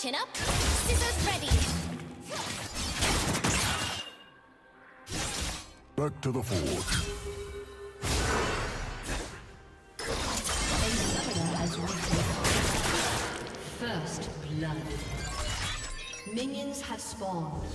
Chin up, scissors ready. Back to the forge. A summoner has reconnected. First blood. Minions have spawned.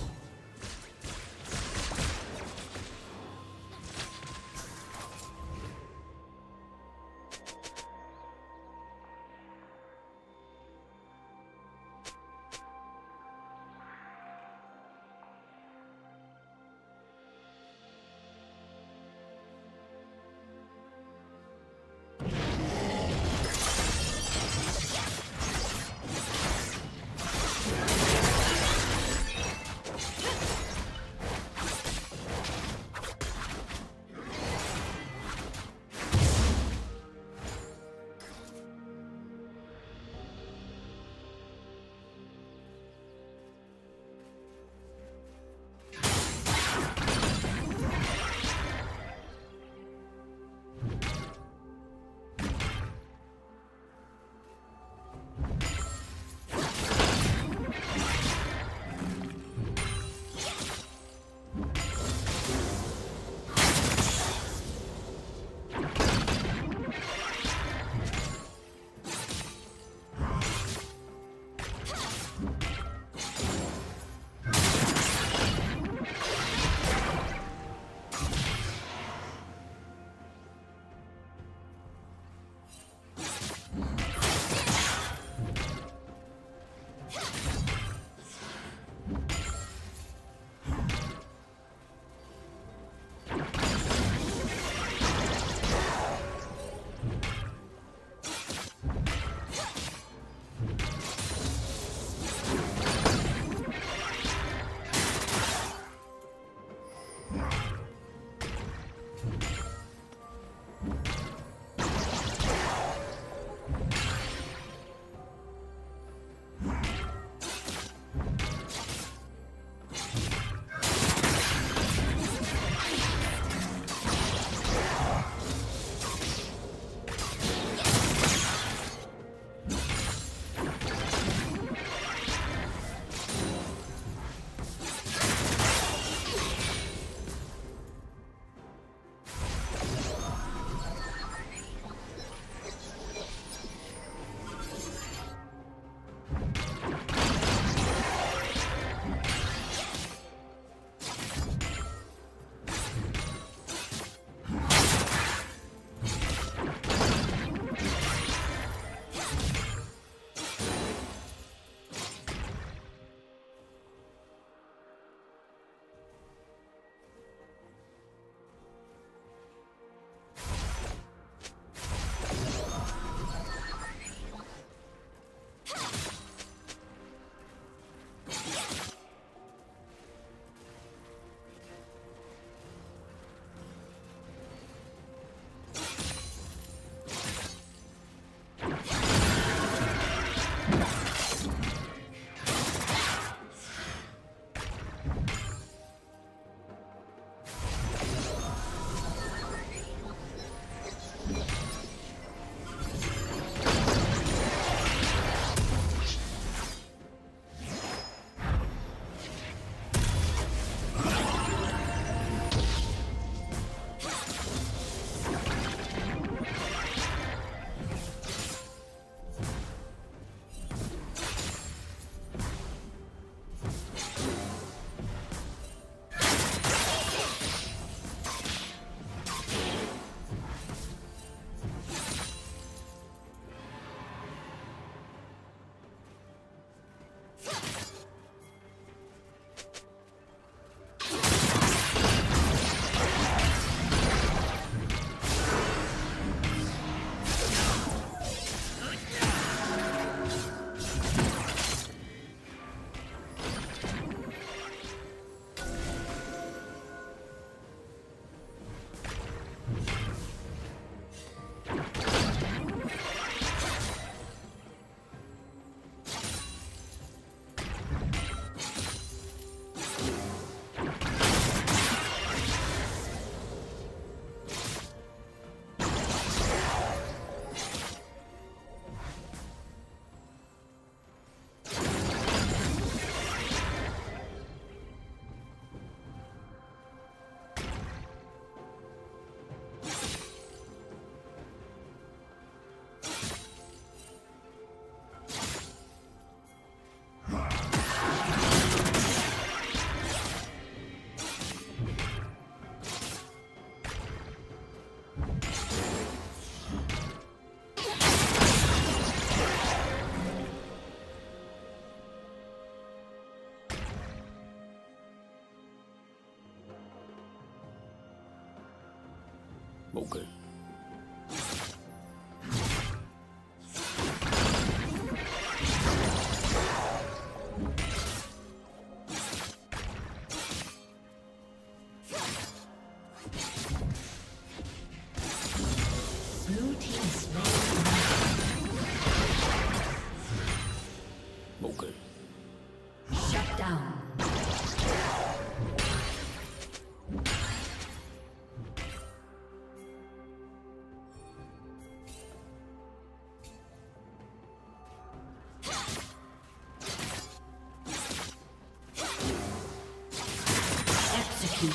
목을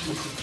Thank you.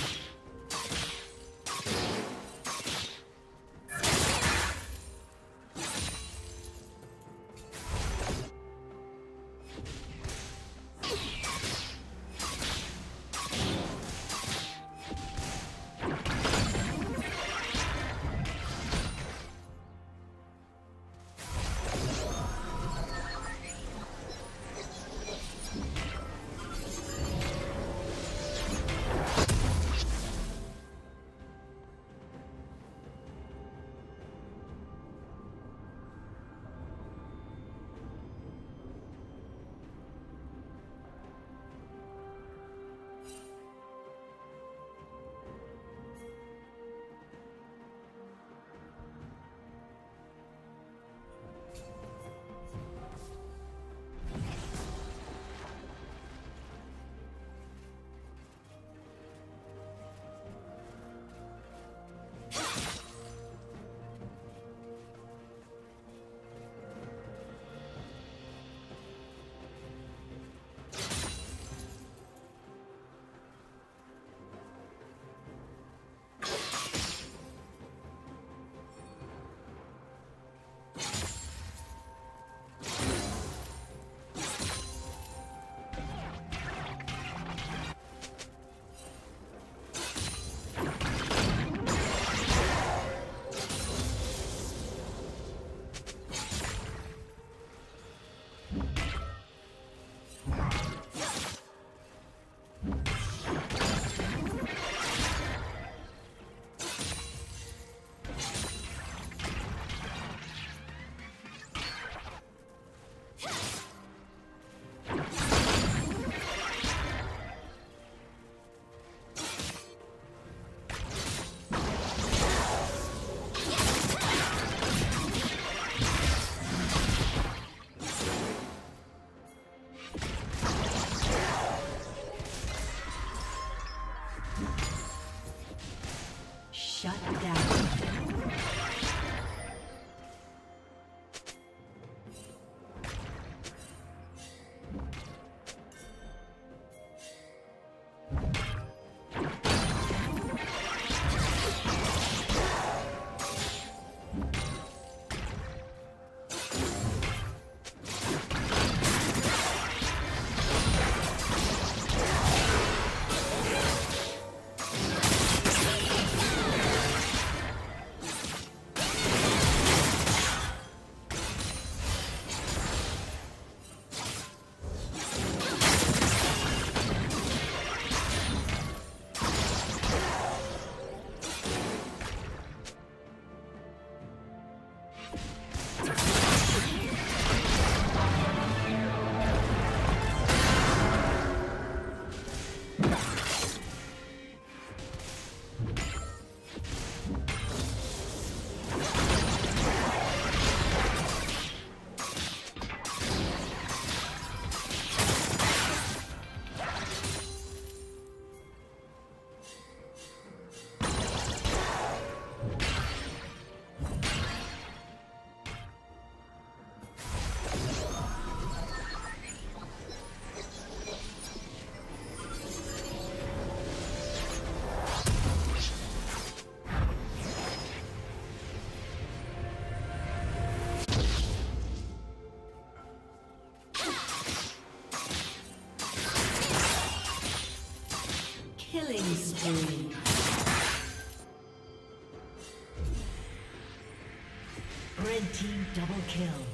Double kill.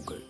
Okay.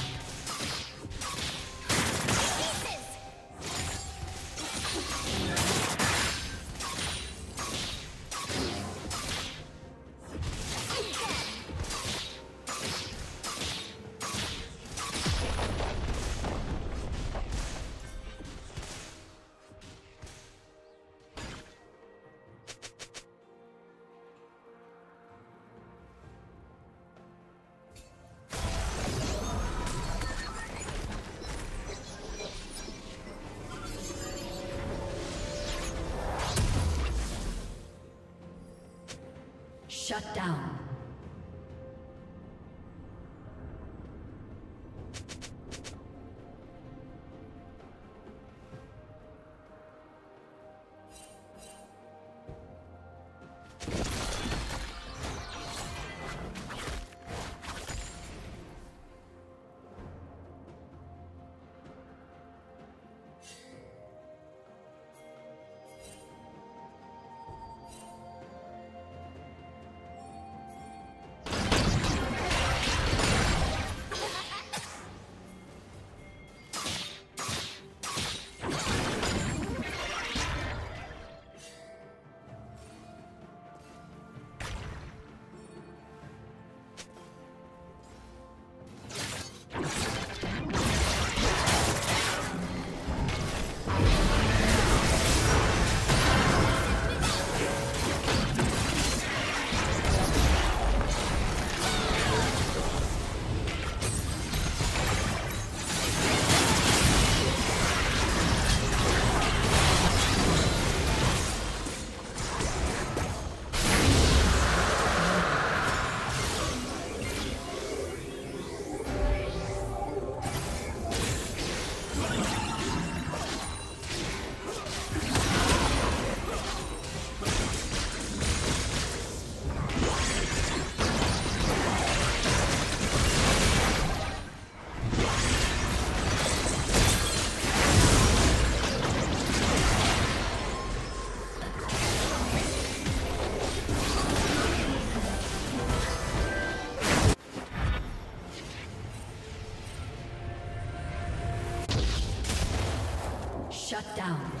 Down.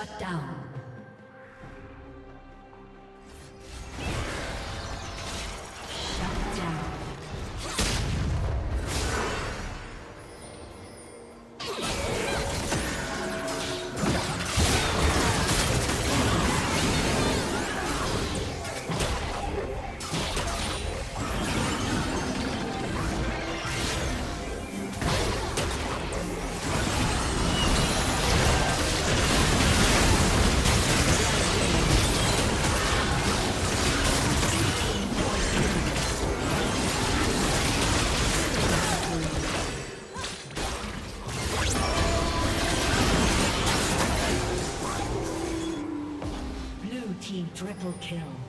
Shut down. Kill.